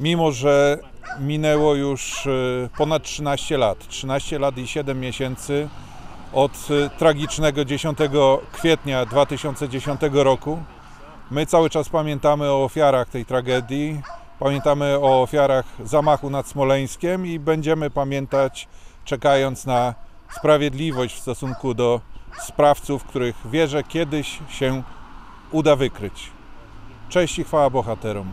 Mimo, że minęło już e, ponad 13 lat, 13 lat i 7 miesięcy od e, tragicznego 10 kwietnia 2010 roku, my cały czas pamiętamy o ofiarach tej tragedii, pamiętamy o ofiarach zamachu nad Smoleńskiem i będziemy pamiętać, czekając na sprawiedliwość w stosunku do sprawców, których wierzę kiedyś się uda wykryć. Cześć i chwała bohaterom.